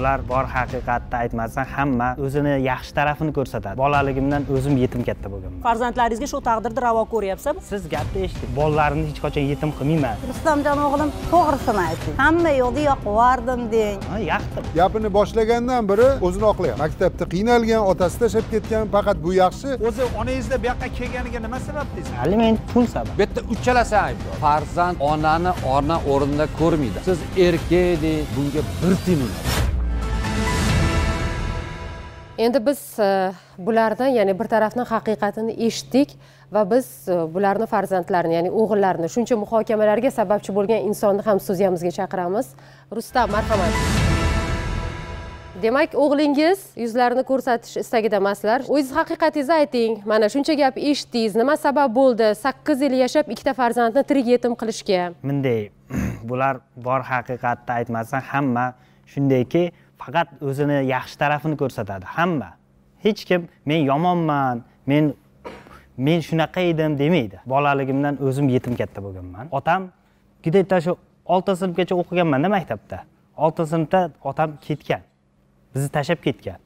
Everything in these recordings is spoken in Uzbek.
bular bor haqiqatni aytmasdan hamma o'zini yaxshi tarafini ko'rsatadi. Bolaligimdan o'zim yetim katta bo'lganman. Farzandlaringizga shu taqdirni ravo ko'ryapsizmi? Siz gapni eshiting bolalarimni hech qachon yetim qilmayman. Rustamjon o'g'lim to'g'risini ayting. Hamma yoqda yoqib yubordim deng. Ha yoqdim gapini boshlagandan biri o'zini oqlayapti. Maktabda qiynalgan otasi tashlab ketgan faqat bu yaxshi. O'zi onangizda bu yoqqa kelganiga nima sabab deysiz? Aliment pul sabab. Bu yerda uchalasi aybdor farzand onani ona o'rnida ko'rmaydi. Siz erkakdek bunga bir tiyin endi biz e, bulardan ya'ni bir tarafdan haqiqatini eshitdik va biz e, bularni farzandlarini ya'ni o'g'illarini shuncha muhokamalarga sababchi bo'lgan insonni ham studiyamizga chaqiramiz. Rustam marhamat. Demak o'g'lingiz yuzlarini ko'rsatish istagida emaslar. O'zingiz haqiqatingizni ayting. Mana shuncha gap eshitdingiz. Nima sabab bo'ldi? Sakkiz yil yashab ikkita farzandni tirik yetim qilishga? Bunday bular bor haqiqatni aytmasdan hamma shundayki faqat o'zini yaxshi tarafini ko'rsatadi. Hamma. Hech kim men yomonman men men shunaqa edim demaydi. Bolaligimdan o'zim yetim katta bo'lganman. Otam то shu oltinchi sinfgacha o'qiganmanda maktabda. Oltinchi sinfda otam ketgan. Bizni tashlab ketgan.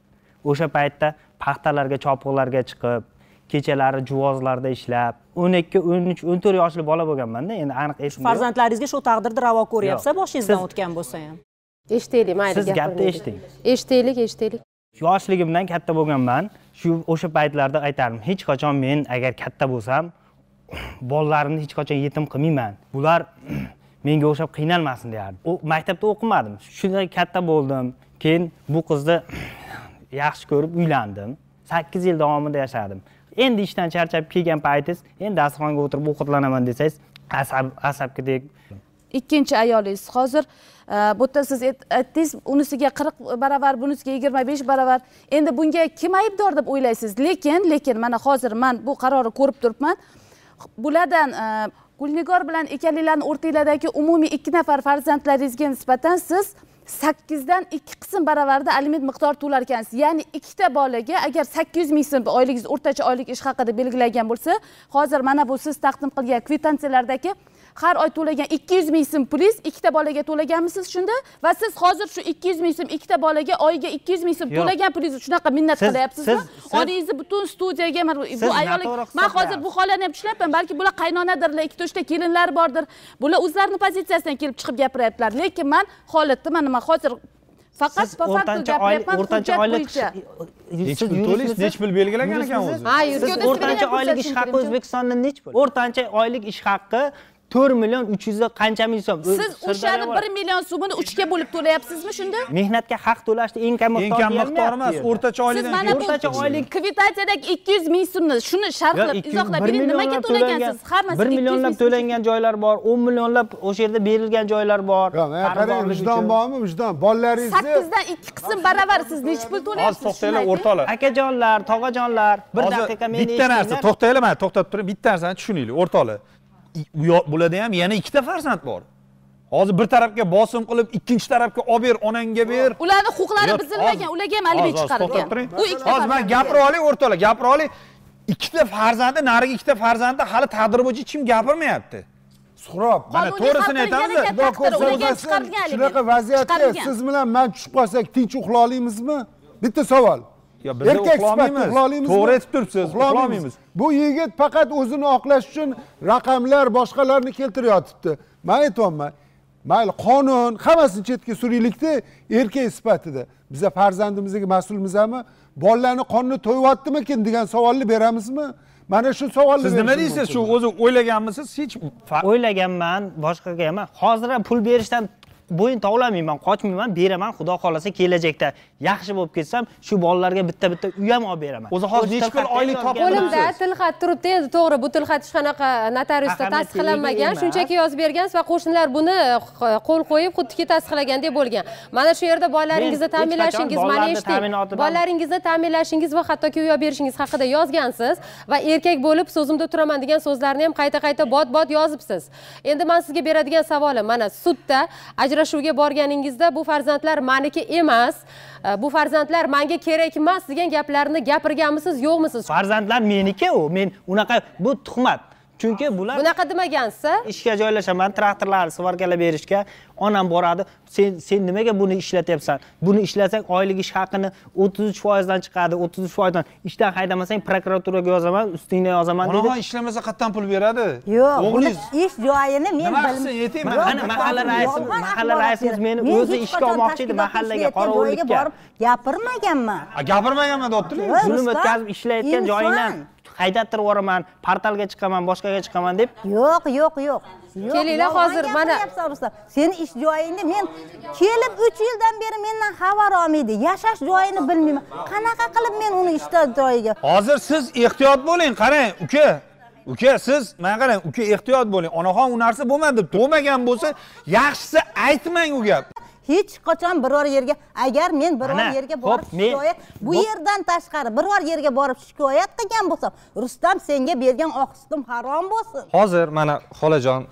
O'sha paytda paxtalarga chopiqlarga chiqib kechalari juvozlarda ishlab o'n ikki o'n uch o'n to'rt yoshli bola bo'lganmanda endi aniq esimda farzandlaringizga shu taqdirni ravo ko'ryapsiz boshingizdan o'tgan bo'lsa ham eshitaylik mayli Siz gapni eshiting. eshitaylik eshitaylik yoshligimdan katta bo'lganman shu o'sha paytlarda aytardim hech qachon men agar katta bo'lsam bolalarimni hech qachon yetim qilmayman bular menga o'xshab qiynalmasin deyardim U- maktabda o'qimadim shunday katta bo'ldim keyin bu qizni yaxshi ko'rib uylandim sakkiz yil davomida yashadim endi ishdan charchab kelgan paytingiz endi dasturxonga o'tirib ovqatlanaman desangiz asab asabgidek ikkinchi ayolingiz hozir. Bu yerda siz aytdingiz unisiga qirq baravar bunisiga yigirma besh baravar. Endi bunga kim aybdor deb o'ylaysiz? Lekin lekin mana hozir man bu qarorni ko'rib turibman. Bulardan e, gulnigor bilan ekanliklarini o'rtanglardagi umumiy ikki nafar farzandlaringizga nisbatan siz sakkizdan ikki qism baravarda aliment miqdori to'lar ekansiz ya'ni ikkita bolaga agar sakkiz yuz ming so'm oyligingiz o'rtacha oylik ish haqida belgilangan bo'lsa hozir mana bu siz taqdim qilgan kvitansiyalardagi har oy to'lagan ikki yuz ming so'm pulingiz ikkita bolaga to'laganmisiz shunda? Va siz hozir shu ikki yuz ming so'm ikkita bolaga oyiga ikki yuz ming so'm to'lagan pulingizni shunaqa minnat Siz- qilyapsizmi? siz- siz- onangizni butun studiyaga mana bu- Siz noto'g'ri man hozir bu holani ham tushunyapman balki bular qaynonadirlar ikkita uchta kelinlari bordir. Bular o'zlarini pozitsiyasidan kelib chiqib gapiryaptilar lekin man holatni mana man hozir faqat siz o'rtancha oylik o'rtancha oylik pul to'laysiz nechi pul belgilagan ekan o'zi ha siz o'rtancha oylik ish haqqi o'zbekistonda nechi pul? O'rtancha oylik ish haqqi to'rt million uch yuz qancha ming so'm? Siz o'shani bir million so'mini uchga bo'lib to'layapsizmi shunda? Mehnatga haq to'lashni eng kam eng kam miqdor emas o'rtacha siz oylikdan mana bu o'rtacha oylik- kvitantsiyadagi ikki yuz ming so'mni shuni sharhlab izohlab bering nimaga to'lagansiz? hammasi bir 200 ming millionlab to'langan joylar bor o'n millionlab o'sha yerda berilgan joylar bor. Qarang vijdon bormi? Vijdon. Bolalaringizni sakkizdan ikki qism baravar siz nechi pul hozir to'layapsiz to'xtanglar o'rtalar akajonlar tog'ajonlar bir daqiqa meni bitta narsa to'xtanglar mana to'xtab turing bitta narsani tushunaylik o'rtoqlar bularda ham yana ikkita farzand bor. Hozir bir tarafga bosim qilib ikkinchi tarafga olib ber onangga ber. Ularni huquqlari buzilmagan ularga ham aliment chiqarilgan. turing. u ikkita hozir man gapira olay o'rtoqlar gapira olay ikkita farzandi narigi ikkita farzandi hali taqdiri bo'yicha hech kim gapirmayapti suhrob mana to'g'risini aytamiz xudo taqdir ko'rsa shunaqa vaziyatga siz bilan man tushib qolsak tinch uxla olamizmi bitta savol Yo, biz erkak sifatida uxla olamizmi To'g'ri aytib turibsiz, Uxlamaymiz. uxlamaymiz. bu yigit faqat o'zini oqlash uchun raqamlar boshqalarni keltiryotibdi. Man aytyapman mayli qonun hammasini chetga suraylikda erkak sifatida. Biza farzandimizga mas'ulmizmi bolalarni qonni to'yyaptimikin degan savolni beramizmi? Mana shu savolni siz nima deysiz? Shu o'zi o'ylaganmisiz? Hech o'ylaganman boshqaga emas hozir ham pul berishdan bo'yin tovlamayman qochmayman beraman xudo xohlasa kelajakda. Yaxshi bo'lib ketsam shu bolalarga bitta bitta uy ham olib beraman. O'zi hozir nechi pul tilxatda oylik topib qo'limda tilxat turibdi endi to'g'ri bu tilxat hech qanaqa notariusda tasdiqlanmagan shunchaki yozib bergansiz va qo'shnilar buni qo'l qo'yib xuddiki tasdiqlagandek bo'lgan. Mana shu yerda bolalaringizni ta'minlashingiz mana ta'minotidan- bolalaringizni ta'minlashingiz va hattoki uy olib berishingiz haqida yozgansiz va erkak bo'lib so'zimda turaman degan so'zlarni ham qayta qayta bot bot yozibsiz. Endi man sizga beradigan savolim mana sudda ajrashuvga borganingizda bu farzandlar maniki emas. Bu farzandlar manga kerak emas degan gaplarni gapirganmisiz yo'qmisiz? Farzandlar meniki u men unaqa bu tuhmat. Chunki bular bunaqa demagansiz ishga joylashaman traktorlarni svarkalab berishga onam boradi. Sen sen nimaga buni ishlatyapsan? Buni ishlasang oylik ish haqini o'ttiz uch foizdan chiqadi o'ttiz uch foizdan. Ishdan haydamasang prokuraturaga yozaman ustingdan yozaman dedi. onaxon ishlamasa qayerdan pul beradi? Yo'q o'g'lingiz ish joyini men Nima bilm- qilsin, ayting, Yo'q, mana mahalla raisi- mahalla raisimiz meni Men o'zi ishga olmoqchi edi mahallaga, qorovullikka. borib gapirmaganman. A, gapirmaganman deyaptilar zulm o'tkazib ishlayotgan joyingdan haydab yuboraman portalga chiqaman boshqaga chiqaman deb yo'q yo'q yo'q. Kelinglar, hozir mana- seni ish joyingni men kelib uch yildan beri mendan xabar olmaydi. Yashash joyini bilmayman. Qanaqa qilib men uni ishdan joyiga hozir siz ehtiyot bo'ling qarang uka. Uka siz mana qarang uka ehtiyot bo'ling. Onaxon u narsa bo'lmadi deb bo'lmagan bo'lsa yaxshisi aytmang u gap hech qachon biror yerga agar men biror yerga borib shikoyat bu yerdan tashqari biror yerga borib shikoyat qilgan bo'lsam rustam senga bergan oq sutim harom bo'lsin. Hozir mana xolajon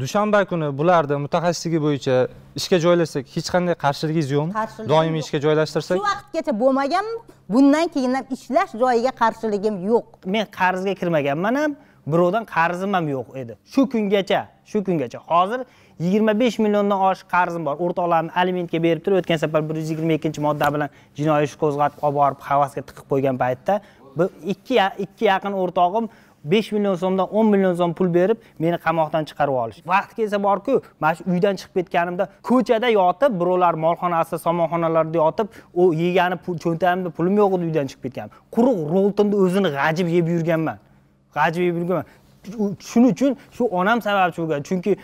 dushanba kuni bularni mutaxassisligi bo'yicha ishga joylasak hech qanday qarshiligingiz yo'qmi? Doimiy ishga joylashtirsak? Shu vaqtgacha bo'lmaganmi? Bundan keyin ham ishlash joyiga qarshiligim yo'q. Men qarzga kirmaganman ham birovdan qarzim ham yo'q edi. Shu kungacha shu kungacha. Hozir yigirma besh milliondan oshiq qarzim bor. O'rtoqlarim alimentga berib turib o'tgan safar bir yuz yigirma ikkinchi modda bilan jinoiy ish qo'zg'atib olib borib havasga tiqib qo'ygan paytda bu ikki ikki yaqin o'rtog'im besh million so'mdan o'n million so'm pul berib meni qamoqdan chiqarib olish vaqti kelsa borku mana shu uydan chiqib ketganimda ko'chada yotib birovlar molxonasida somonxonalarda yotib u yegani pul cho'ntagimda pulim yo'q edi uydan chiqib ketganim quruq roltinni o'zini g'ajib yeb yurganman. G'ajib yeb yurganman. Shuning uchun shu onam sababchi bo'lgan chunki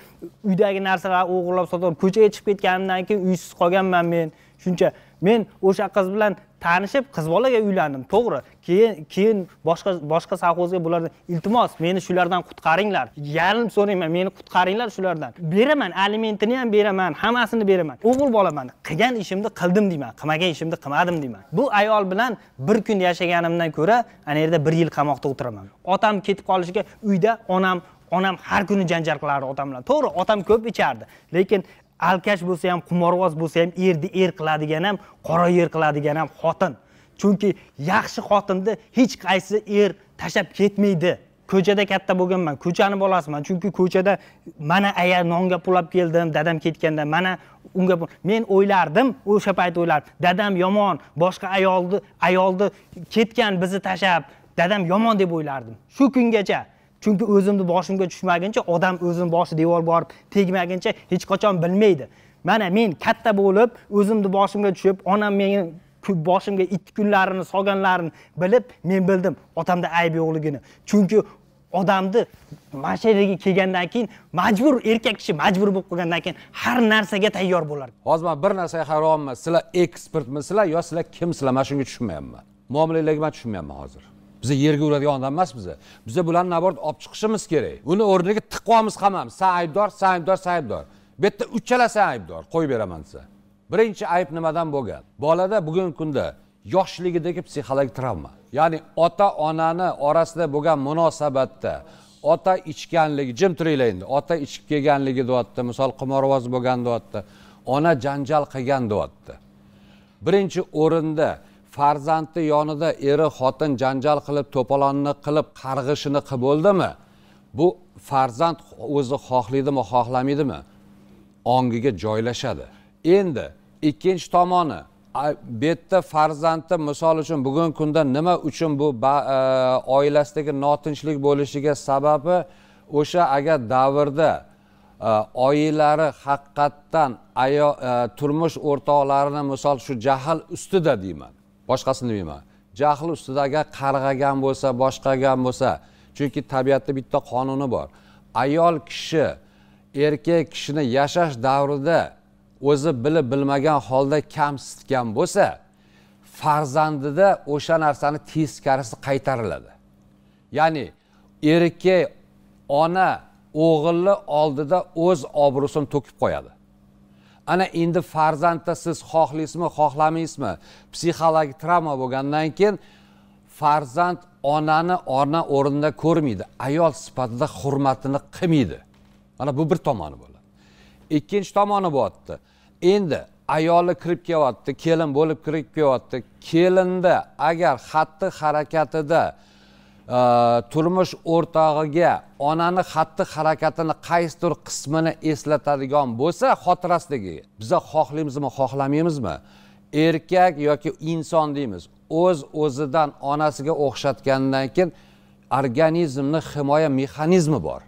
uydagi narsalarni o'g'irlab sotib ko'chaga chiqib ketganimdan keyin uysiz qolganman men. Shuncha. Men o'sha qiz bilan tanishib qiz bolaga uylandim to'g'ri. Keyin keyin boshqa boshqa savxozga bulardan iltimos meni shulardan qutqaringlar. Yarim so'rayman meni qutqaringlar shulardan. Beraman alimentini ham beraman hammasini beraman. O'g'il bolaman qilgan ishimni qildim deyman qilmagan ishimni qilmadim deyman. Bu ayol bilan bir kun yashaganimdan ko'ra ana yerda bir yil qamoqda o'tiraman. Otam ketib qolishiga uyda onam onam har kuni janjal qilardi otam bilan to'g'ri otam ko'p ichardi. Lekin alkash bo'lsa ham qimorvoz bo'lsa ham erni er qiladigan ham qora yer qiladigan ham xotin. Chunki yaxshi xotinni hech qaysi er tashlab ketmaydi. Ko'chada katta bo'lganman ko'chani bolasiman chunki ko'chada mana aya nonga pul olib keldim dadam ketganda mana unga men o'ylardim o'sha payt o'ylardim. Dadam yomon boshqa ayolni ayolni ketgan bizni tashlab dadam yomon deb o'ylardim. Shu kungacha chunki o'zimni boshimga tushmaguncha odam o'zini boshi devor borib tegmaguncha hech qachon bilmaydi. Mana men katta bo'lib o'zimni boshimga tushib onam meni boshimga ikki kunlarini solganlarini bilib men bildim otamda ayb yo'qligini. Chunki odamni mana shu yerga kelgandan keyin majbur erkak kishi majbur bo'lib qolgandan keyin har narsaga tayyor bo'lar hozir man bir narsaga hayronman sizlar ekspertmisizlar yo sizlar kimsizlar? Man shunga tushunmayapman. Muomalanglarga man tushunmayapman hozir. Biza yerga uradigan odam emas biza. Biza bularni наоборот olib chiqishimiz kerak. Uni o'rniga tiqyapmiz hammamiz san aybdor san aybdor san aybdor. Bu yerda uchalasi aybdor. Qo'yib beraman desa birinchi ayb nimadan bo'lgan? Bolada bugungi kunda yoshligidagi psixologik travma. Ya'ni ota onani orasida bo'lgan munosabatda ota ichganligi jim turinglar endi. Ota ichib kelganligi deyapti misol qimorvoz bo'lgan deyapti ona janjal qilgan deyapti. Birinchi o'rinda farzandni yonida eri xotin janjal qilib to'polonni qilib qarg'ishini qilib bo'ldimi bu farzand o'zi xohlaydimi xohlamaydimi ongiga joylashadi. Endi ikkinchi tomoni bu yerda farzandni misol uchun bugungi kunda nima uchun bu e, oilasidagi notinchlik bo'lishiga sababi o'sha agar davrda e, oilari haqiqatdan e, turmush o'rtoqlarini misol shu jahl ustida deyman boshqasini demayman. Jahl ustida agar qarg'agan bo'lsa boshqagan bo'lsa chunki tabiatda bitta qonuni bor. Ayol kishi erkak kishini yashash davrida o'zi bilib bilmagan holda kamsitgan bo'lsa farzandida o'sha narsani teskarisi qaytariladi. Ya'ni erkak ona o'g'ilni oldida o'z obro'sini to'kib qo'yadi. Ana endi farzandda siz xohlaysizmi xohlamaysizmi? Psixologik travma bo'lgandan keyin farzand onani ona o'rnida ko'rmaydi. Ayol sifatida hurmatini qilmaydi. Mana bu bir tomoni bo'ladi ikkinchi tomoni bo'lyapti. Endi ayoli kirib kelyapti kelin bo'lib kirib kelyapti. Kelinda agar xatti harakatida Э, turmush o'rtog'iga onani xatti harakatini qaysidir qismini eslatadigan bo'lsa xotirasidagi biza xohlaymizmi xohlamaymizmi? erkak yoki inson deymiz. O'z o'zidan onasiga o'xshatgandan keyin organizmni himoya mexanizmi bor.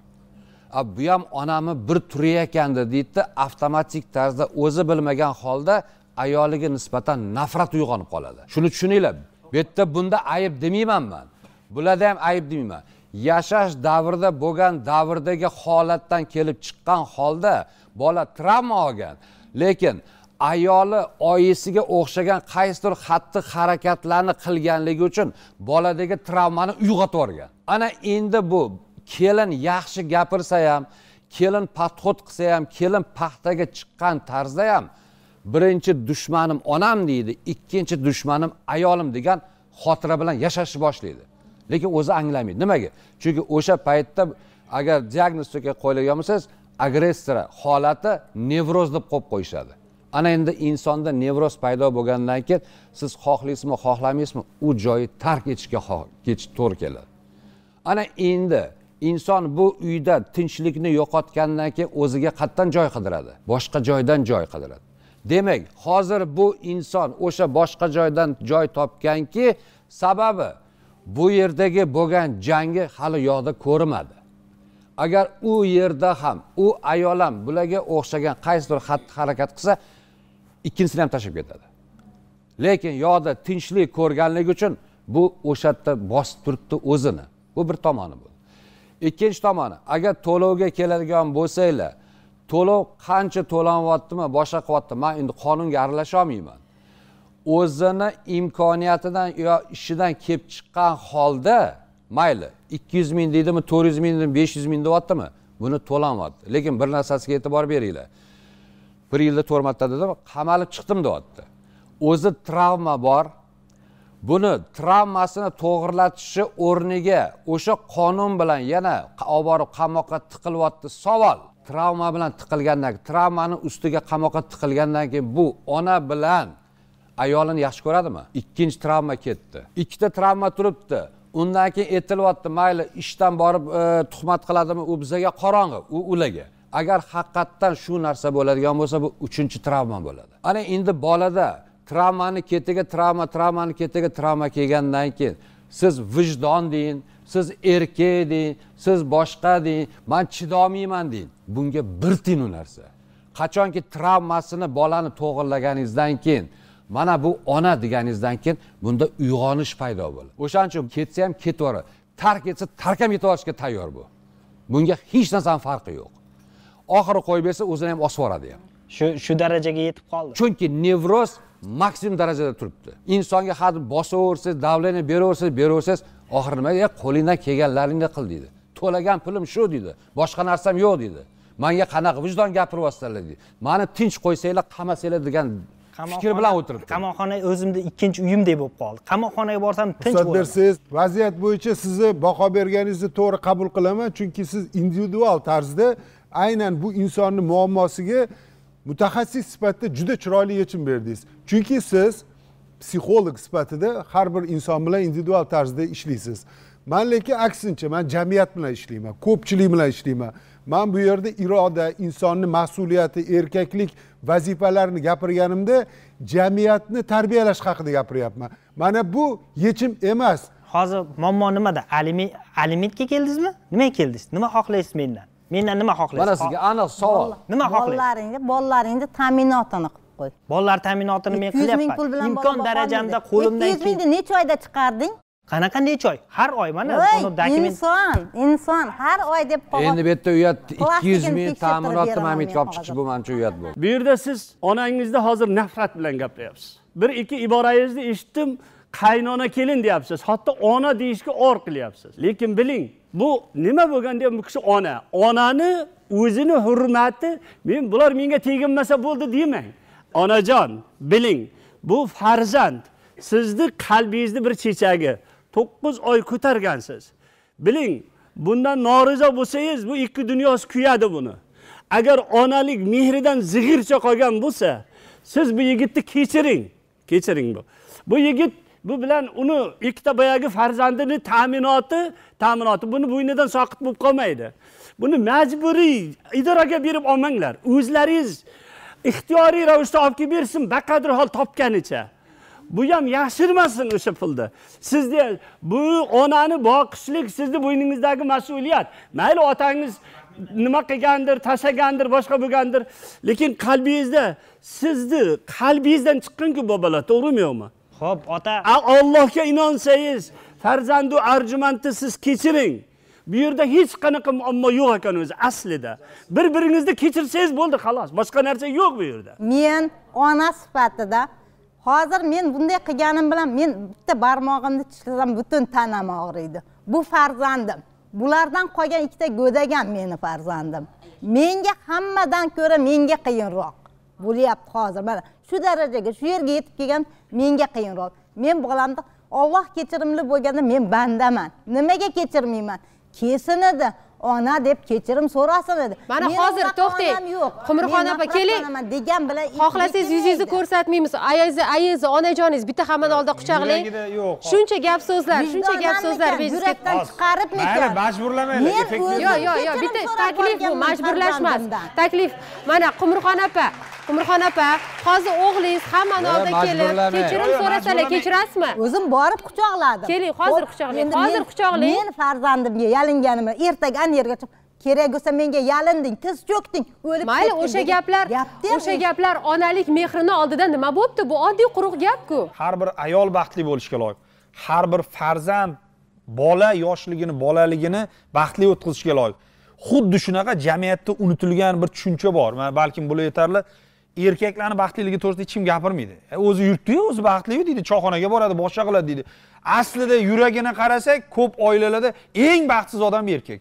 A bu ham onamni bir turi ekanda deydida avtomatik tarzda o'zi bilmagan holda ayoliga nisbatan nafrat uyg'onib qoladi. Shuni tushuninglar bu yerda bunda ayb demayman man bularda ham ayb demayman yashash davrida bo'lgan davrdagi holatdan kelib chiqqan holda bola travma olgan. Lekin ayoli oyisiga o'xshagan qaysidir xatti harakatlarni qilganligi uchun boladagi travmani uyg'otib yuborgan. Ana endi bu kelin yaxshi gapirsa ham kelin podxod qilsa ham kelin paxtaga chiqqan tarzda ham birinchi dushmanim onam deydi ikkinchi dushmanim ayolim degan xotira bilan yashashni boshlaydi. Lekin o'zi anglamaydi nimaga? Chunki o'sha paytda agar diagnostika qo'yilgan bo'lsangiz agressor holati nevroz deb qo'yib qo'yishadi. Ana endi insonda nevroz paydo bo'lgandan keyin siz xohlaysizmi xohlamaysizmi u joyi tark etishga ketish to'g'ri keladi. Ana endi inson bu uyda tinchlikni yo'qotgandan keyin o'ziga qayerdan joy qidiradi. Boshqa joydan joy qidiradi. Demak hozir bu inson o'sha boshqa joydan joy topganki sababi bu yerdagi bo'lgan jangi hali yoqda ko'rinmadi. Agar u yerda ham u ayol ham bularga o'xshagan qaysidir xatti harakat qilsa ikkinchisini ham tashlab ketadi. Lekin yoqda tinchlik ko'rganligi uchun bu o'sha yerda bosib turibdi o'zini. Bu bir tomoni bu ikkinchi tomoni agar to'lovga keladigan bo'lsanglar to'lov qancha to'lanyaptimi boshqa qilyapti man endi qonunga aralasha olmayman. O'zini imkoniyatidan yo ishidan kelib chiqqan holda mayli ikki yuz ming deydimi to'rt yuz ming deydimi besh yuz ming deyaptimi? Buni to'lamayapti. Lekin bir narsasiga e'tibor beringlar. Bir yilda to'rt marta dedim qamalib chiqdim deyapti. O'zi travma bor. Buni travmasini to'g'irlatishi o'rniga o'sha qonun bilan yana olib borib qamoqqa tiqilyapti savol. Travma bilan tiqilgandan keyin travmani ustiga qamoqqa tiqilgandan keyin bu ona bilan ayolini yaxshi ko'radimi? Ikkinchi travma ketdi. Ikkita travma turibdi. Undan keyin aytilyapti mayli ishdan borib e, tuhmat qiladimi? U bizaga qorong'i u ularga. Agar haqiqatdan shu narsa bo'ladigan bo'lsa bu uchinchi travma bo'ladi. Ana endi bolada travmani ketiga travma travmani ketiga travma kelgandan keyin siz vijdon deyin siz erkak deng siz boshqa deng man chidolmayman deng bunga bir tiyin u narsa. Qachonki travmasini bolani to'g'irlaganingizdan keyin mana bu ona deganingizdan keyin bunda uyg'onish paydo bo'ladi o'shaning uchun ketsa ham ketaveradi tark etsa tark ham etib yuborishga tayyor bu. Bunga hech narsani farqi yo'q. Oxiri qo'yib bersa o'zini ham osib yuboradi ham. Shu shu darajaga yetib qoldi. Chunki nevroz maksimum darajada turibdi. Insonga hozir bosaversangiz давление beraversangiz beraversangiz oxiri nima deydi qo'lingdan kelganlaringni qil deydi. To'lagan pulim shu deydi. Boshqa narsam yo'q deydi. Manga qanaqa vijdon gapiryapsizlar deydi. Mani tinch qo'ysanglar qamasanglar degan fikr bilan o'tiribdi. qamoqxona o'zimni ikkinchi uyimdek bo'lib qoldi. Qamoqxonaga borsam tinch ruxsat bersangiz vaziyat bo'yicha sizni baho berganingizni to'g'ri qabul qilaman chunki siz individual tarzda aynan bu insonni muammosiga mutaxassis sifatida juda chiroyli yechim berdingiz. Chunki siz psixolog sifatida har bir inson bilan individual tarzda ishlaysiz. Man lekin aksincha man jamiyat bilan ishlayman ko'pchilik bilan ishlayman. Man bu yerda iroda insonni mas'uliyati erkaklik vazifalarini gapirganimda jamiyatni tarbiyalash haqida gapiryapman. Mana bu yechim emas. Hozir muammo nimada? Aliment alimentga keldingizmi? Nimaga keldingiz? Nima xohlaysiz mendan? Mendan nima xohlaysiz? Mana sizga aniq savol. Nima xohlaysiz? Bolalaringni bolalaringni ta'minotini qilib qo'y. Bolalar ta'minotini men qilyapman. bilan imkon darajamda qo'limdan ikki yuz mingni necha oyda chiqarding qanaqa necha oy har oy mana voy uni dokument inson inson har oy deb endi bu yerda uyat ikki yuz ming ta'minotni bitga olib hozir. chiqishni bo'lmancha uyat bu. Bu yerda siz onangizni hozir nafrat bilan gapiryapsiz bir ikki iborangizni eshitdim qaynona kelin deyapsiz. Hatto ona deyishga or qilyapsiz. Lekin biling bu nima bo'lganda ham bu kishi ona. Onani o'zini hurmati men bular menga teginmasa bo'ldi demang onajon biling bu farzand sizni qalbingizni bir chechagi to'qqiz oy ko'targansiz. Biling bundan norizo bo'lsangiz bu ikki dunyosi kuyadi buni. Agar onalik mehridan zig'ircha qolgan bo'lsa siz bu yigitni kechiring. Kechiring bu. Bu yigit bu bilan uni ikkita boyagi farzandini ta'minoti ta'minoti buni bo'ynidan soqit bo'lib qolmaydi. Buni majburiy idoraga berib olmanglar. O'zlaringiz ixtiyoriy ravishda olib kelib bersin baqadir hol topganicha. Bu ham yashirmasin o'sha pulni. Sizda bu onani boqishlik sizni bo'yningizdagi mas'uliyat. Mayli otangiz nima qilgandir tashlagandir boshqa bo'lgandir lekin qalbingizda sizni qalbingizdan chiqqanku bu bola to'g'rimi yo'qmi ho'p ota allohga inonsangiz farzandu arjumandni siz kechiring. Bu yerda hech qanaqa muammo yo'q ekan o'zi aslida. Bir biringizni kechirsangiz bo'ldi xolos boshqa narsa yo'q bu yerda. Men ona sifatida hozir men bunday qilganim bilan men bitta barmog'imni tishlasam butun tanam og'riydi. Bu farzandim. Bulardan qolgan ikkita go'dagam meni farzandim. Menga hammadan ko'ra menga qiyinroq bo'lyapti hozir. Mana shu darajaga shu yerga yetib kelgan menga qiyinroq. Men bolamni olloh kechirimli bo'lganda men bandaman. Nimaga kechirmayman? Kesin edi. Ona deb kechirim so'rasin edi Mana hozir to'xtang. Men opa, keling. degan bilan xohlasangiz yuzingizni ko'rsatmaymiz. Ayangizni ayingizni onajoningiz bitta hammani oldida quchoqlang shuncha gap so'zlar shuncha gap so'zlar yurakdan chiqaribmikan mayli o'zim- yo'q yo'q yo'q bitta taklif bu majburlashmas farzandimdan. taklif. Mana qumrxon opa qumrxon opa hozir o'g'lingiz hammani oldida kelib kechirim so'rasalar kechirasizmi? O'zim borib quchoqladim. Keling, hozir quchoqlang, hozir quchoqlang. men farzandimga yalinganimda ertaga an yerga chiqib kerak bo'lsa menga yalinding tiz cho'kding o'lib mayli o'sha gaplar o'sha gaplar onalik mehrini oldida nima bo'pti? Bu oddiy quruq gapku. Har bir ayol baxtli bo'lishga loyiq. Har bir farzand bola yoshligini bolaligini baxtli o'tkazishga loyiq. Xuddi shunaqa jamiyatda unutilgan bir tushuncha bor. Mana balkim bular yetarli erkaklarni baxtliligi to'g'risida hech kim gapirmaydi. E, o'zi yurtdiyu o'zi baxtliyu deydi choyxonaga boradi boshqa qiladi deydi. Aslida yuragini qarasak ko'p oilalarda eng baxtsiz odam erkak.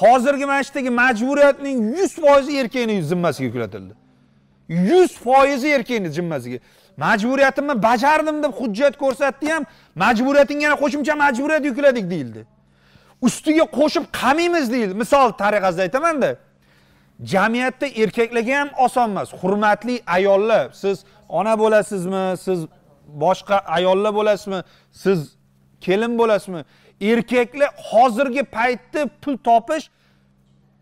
Hozirgi mana shu yerdagi majburiyatning yuz foizi erkakni zimmasiga yuklatildi yuz foizi erkakni zimmasiga. Majburiyatimni bajardim deb hujjat ko'rsatdi ham majburiyatingga yana qo'shimcha majburiyat yukladik deyildi. Ustiga qo'shib qamaymiz deyildi. Misol tariqasida aytamanda jamiyatda erkaklarga ham oson emas hurmatli ayollar. Siz ona bo'lasizmi? Siz boshqa ayollar bo'lasizmi? Siz kelin bo'lasizmi? Erkaklar hozirgi paytda pul topish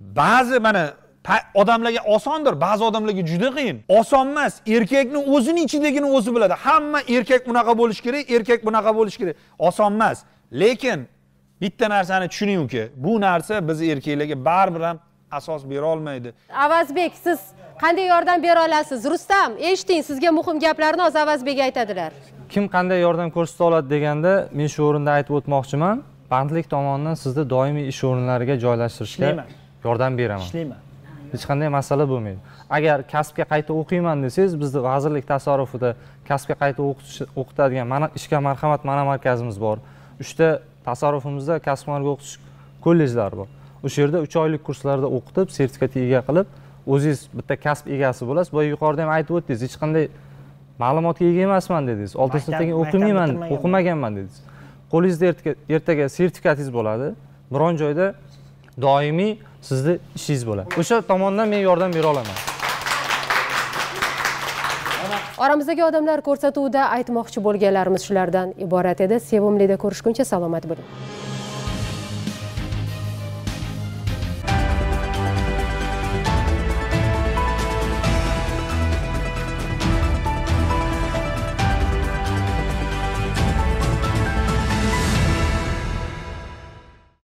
ba'zi mana odamlarga osondir. Ba'zi odamlarga juda qiyin. Oson emas erkakni o'zini ichidagini o'zi biladi. Hamma erkak unaqa bo'lishi kerak erkak bunaqa bo'lishi kerak. Oson emas lekin bitta narsani tushuning uka bu narsa biz erkaklarga baribir ham asos bera olmaydi. Avazbek siz qanday yordam bera olasiz? Rustam eshiting sizga muhim gaplarni hozir avazbek aytadilar. Kim qanday yordam ko'rsata oladi deganda men shu o'rinda aytib o'tmoqchiman. Bandlik tomonidan sizni doimiy ish o'rinlariga joylashtirishga yordam beraman. Ishlayman. Hech qanday masala bo'lmaydi. Agar kasbga qayta o'qiyman desangiz bizni vazirlik tasarrufida kasbga qayta o'qitish- o'qitadigan mana ishga marhamat mana markazimiz bor. Uchta tasarrufimizda kasb o'qitish kollejlari bor o'sha yerda uch oylik kurslarda o'qitib sertifikatga ega qilib o'zingiz bitta kasb egasi bo'lasiz. Boya yuqorida ham aytib o'tdingiz hech qanday ma'lumotga ega emasman dedingiz. Oltinchi sinfdan keyin o'qimayman o'qimaganman dedingiz. Qo'lingizda ertaga- ertaga sertifikatingiz bo'ladi. Biron joyda doimiy sizni ishingiz bo'ladi. O'sha tomondan men yordam bera olaman. Oramizdagi odamlar ko'rsatuvida aytmoqchi bo'lganlarimiz shulardan iborat edi. Sevimlida ko'rishguncha salomat bo'ling